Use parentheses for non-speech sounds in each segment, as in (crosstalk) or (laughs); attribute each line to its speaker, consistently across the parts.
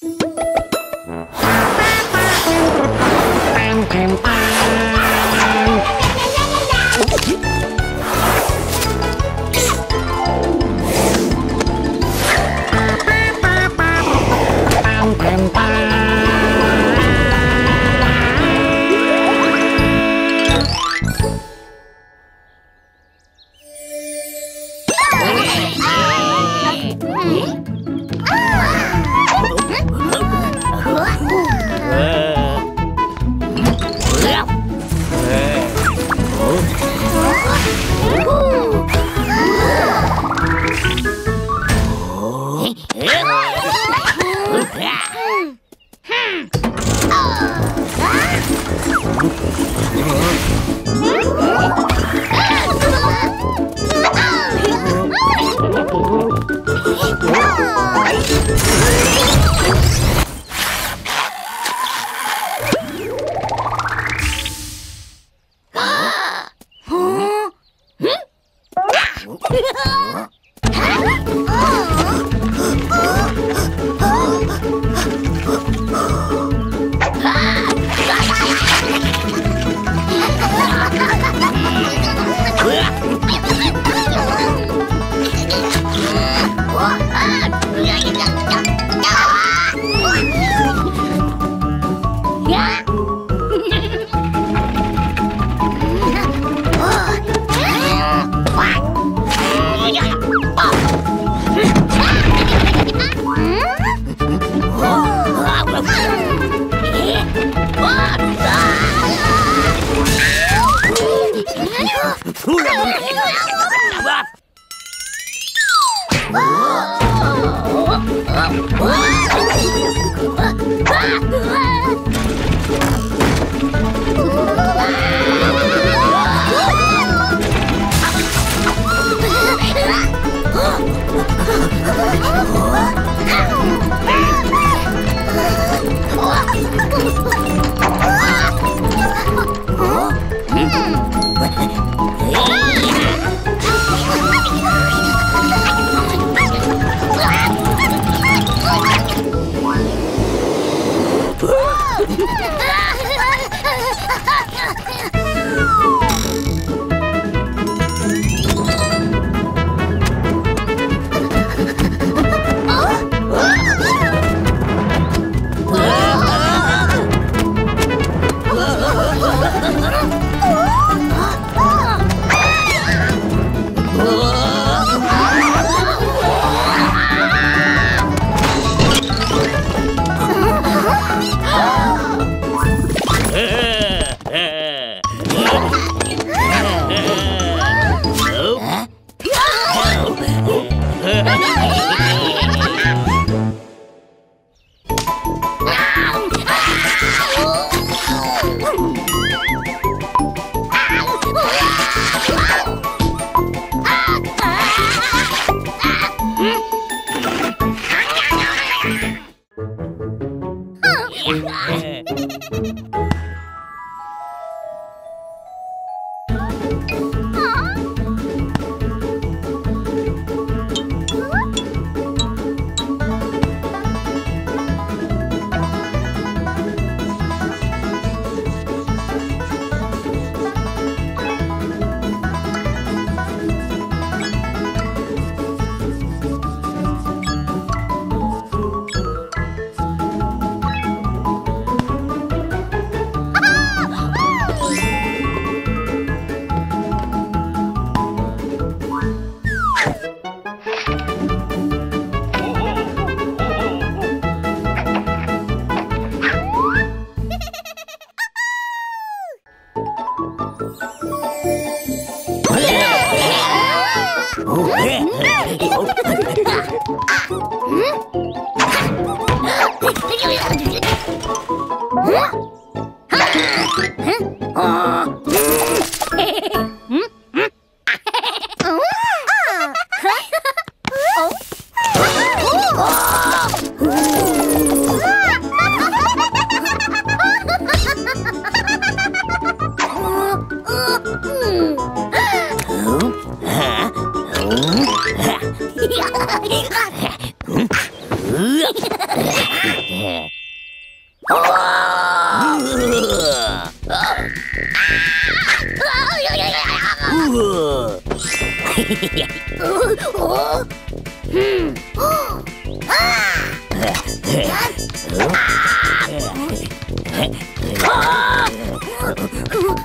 Speaker 1: Bam, bam, bam.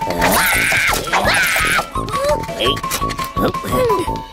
Speaker 1: Oh,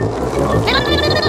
Speaker 1: 내가 내가 내가 내가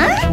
Speaker 1: Huh?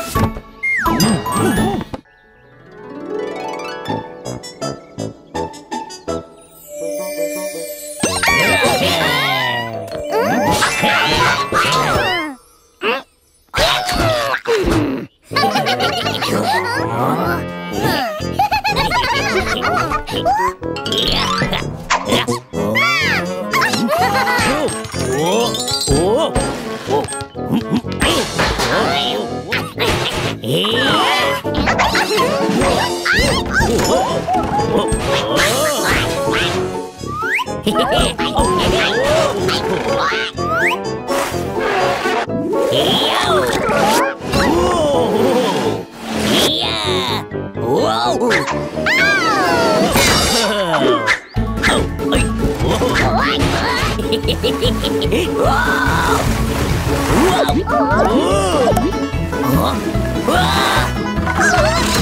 Speaker 1: (laughs) Whoa! Whoa! Whoa! Huh?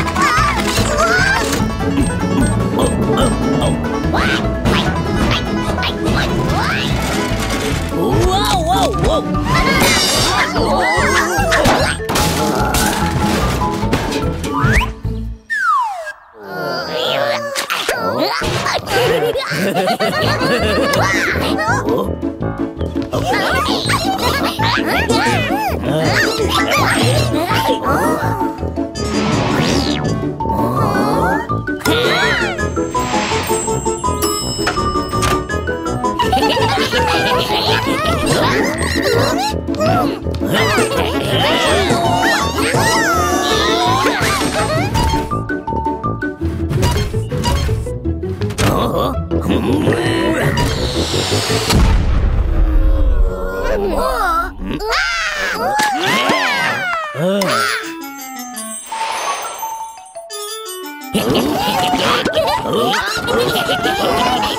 Speaker 1: 어?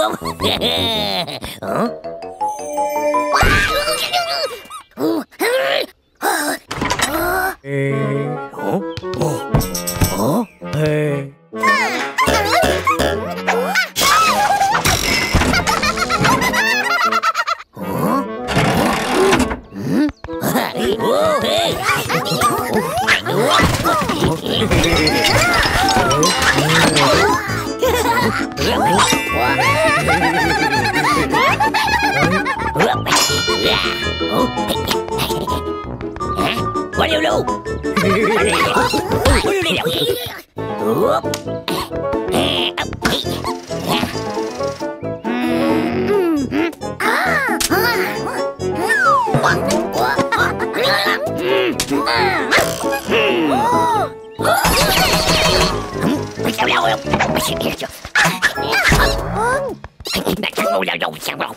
Speaker 1: huh? Hả? Quá liêu lưu Quá liêu lưu Mày sao đau không? Mày sao đau không? Mày sao đau không? Mày sao đau không?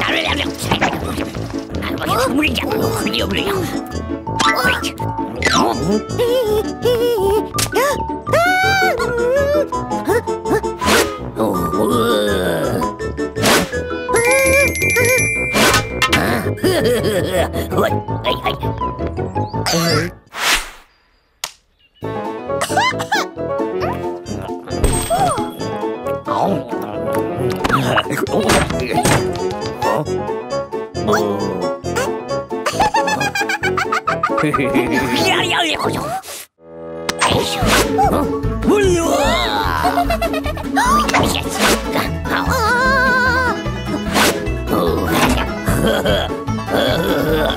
Speaker 1: 打人两两，还是穷人家，不要不要。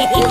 Speaker 1: Oh!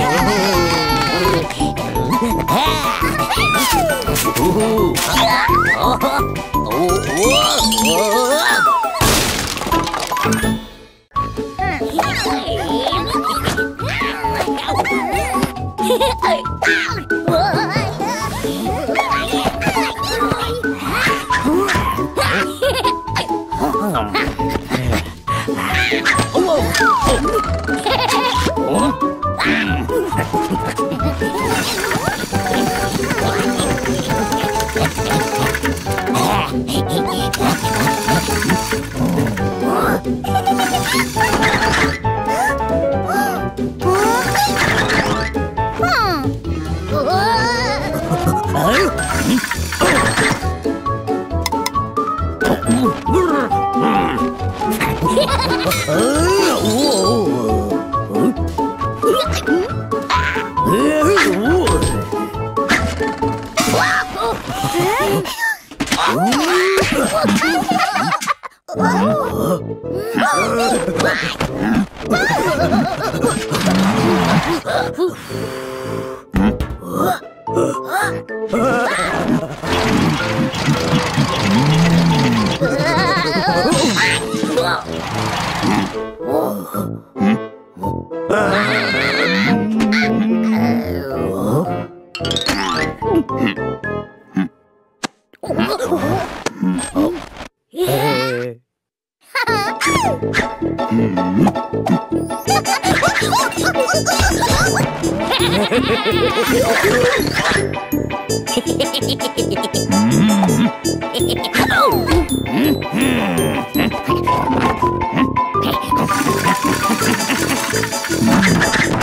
Speaker 1: う (laughs) わ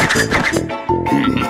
Speaker 1: Mm-hmm.